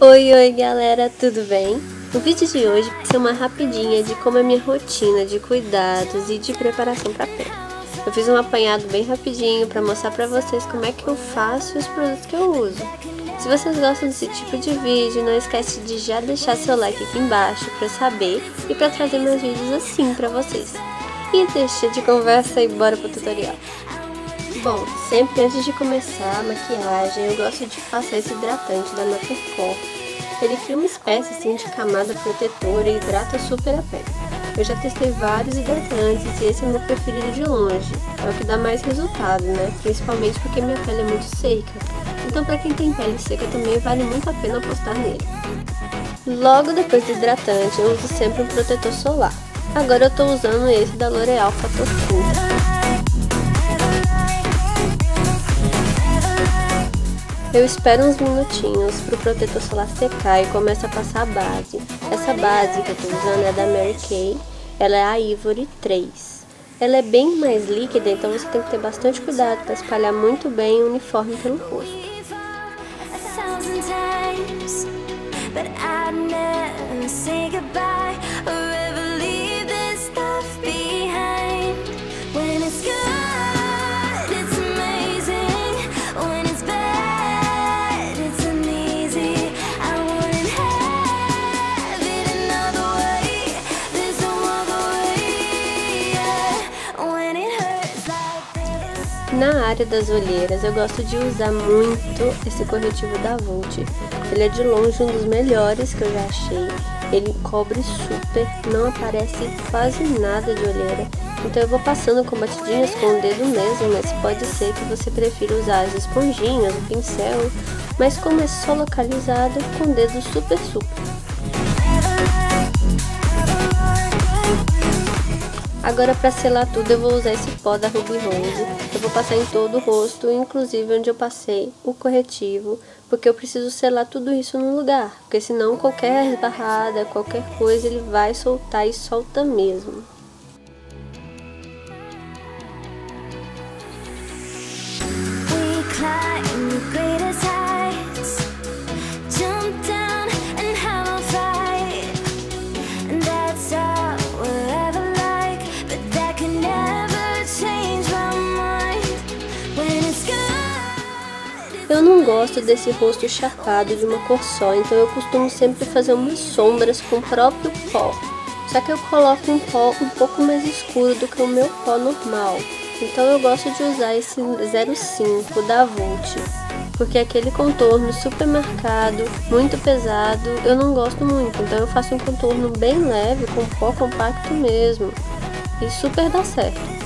Oi, oi galera, tudo bem? O vídeo de hoje vai ser uma rapidinha de como é minha rotina de cuidados e de preparação para pele. Eu fiz um apanhado bem rapidinho para mostrar para vocês como é que eu faço e os produtos que eu uso. Se vocês gostam desse tipo de vídeo, não esquece de já deixar seu like aqui embaixo para saber e para trazer mais vídeos assim para vocês. E deixa de conversa e bora pro tutorial. Bom, sempre antes de começar a maquiagem, eu gosto de passar esse hidratante da Naturcor. Ele cria uma espécie assim de camada protetora e hidrata super a pele. Eu já testei vários hidratantes e esse é meu preferido de longe. É o que dá mais resultado, né? Principalmente porque minha pele é muito seca. Então para quem tem pele seca também vale muito a pena apostar nele. Logo depois do hidratante, eu uso sempre um protetor solar. Agora eu tô usando esse da L'Oreal Fator Eu espero uns minutinhos para o protetor solar secar e começo a passar a base. Essa base que eu estou usando é da Mary Kay, ela é a Ivory 3. Ela é bem mais líquida, então você tem que ter bastante cuidado para espalhar muito bem o uniforme pelo rosto. But I'd never say goodbye Na área das olheiras, eu gosto de usar muito esse corretivo da Vult. Ele é de longe um dos melhores que eu já achei. Ele cobre super, não aparece quase nada de olheira. Então eu vou passando com batidinhas com o dedo mesmo, mas pode ser que você prefira usar as esponjinhas, o pincel. Mas como é só localizado, com o dedo super super. Agora para selar tudo eu vou usar esse pó da Ruby Rose. Eu vou passar em todo o rosto, inclusive onde eu passei o corretivo, porque eu preciso selar tudo isso no lugar, porque senão qualquer barrada, qualquer coisa ele vai soltar e solta mesmo. Eu não gosto desse rosto chapado de uma cor só, então eu costumo sempre fazer umas sombras com o próprio pó. Só que eu coloco um pó um pouco mais escuro do que o meu pó normal. Então eu gosto de usar esse 05 da Vult, porque aquele contorno super marcado, muito pesado, eu não gosto muito. Então eu faço um contorno bem leve, com pó compacto mesmo, e super dá certo.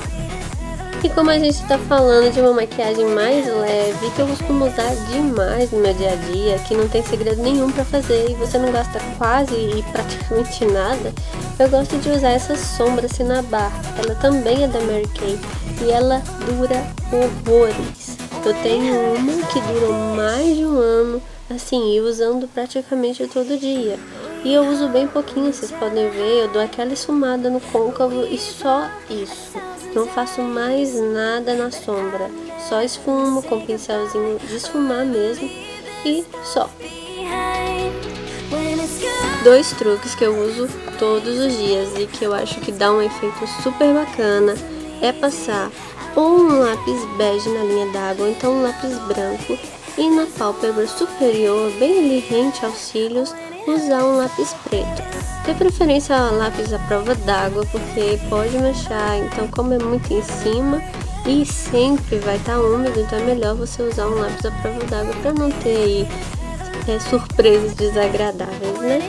E como a gente está falando de uma maquiagem mais leve, que eu costumo usar demais no meu dia a dia, que não tem segredo nenhum para fazer e você não gasta quase e praticamente nada, eu gosto de usar essa sombra Cinnabar. Ela também é da Mary Kay e ela dura horrores. Eu tenho uma que dura mais de um ano, assim, e usando praticamente todo dia. E eu uso bem pouquinho, vocês podem ver, eu dou aquela esfumada no côncavo e só isso. Não faço mais nada na sombra, só esfumo com pincelzinho de esfumar mesmo e só. Dois truques que eu uso todos os dias e que eu acho que dá um efeito super bacana é passar ou um lápis bege na linha d'água, ou então um lápis branco e na pálpebra superior, bem ali rente aos cílios, usar um lápis preto. De preferência lápis à prova d'água, porque pode manchar, então como é muito em cima e sempre vai estar tá úmido, então é melhor você usar um lápis à prova d'água para não ter aí é, surpresas desagradáveis, né?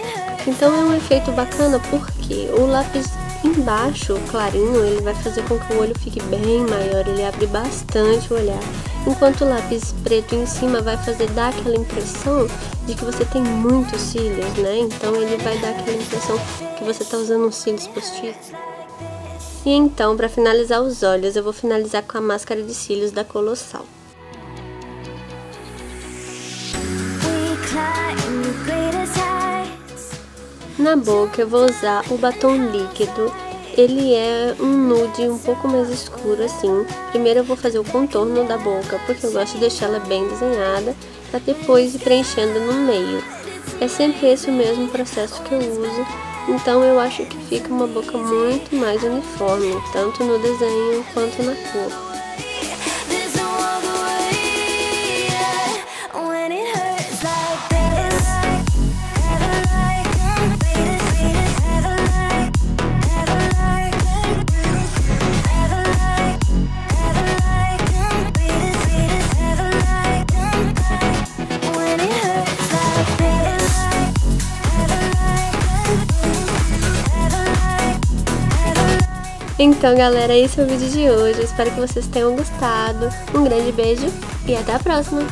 Então é um efeito bacana porque o lápis embaixo, clarinho, ele vai fazer com que o olho fique bem maior, ele abre bastante o olhar. Enquanto o lápis preto em cima vai fazer dar aquela impressão de que você tem muitos cílios, né? Então ele vai dar aquela impressão que você está usando uns cílios postiços. E então, para finalizar os olhos, eu vou finalizar com a máscara de cílios da Colossal. Na boca eu vou usar o batom líquido ele é um nude um pouco mais escuro assim. Primeiro eu vou fazer o contorno da boca, porque eu gosto de deixar ela bem desenhada, para depois ir preenchendo no meio. É sempre esse o mesmo processo que eu uso, então eu acho que fica uma boca muito mais uniforme, tanto no desenho quanto na cor. Então, galera, esse é o vídeo de hoje. espero que vocês tenham gostado. Um grande beijo e até a próxima!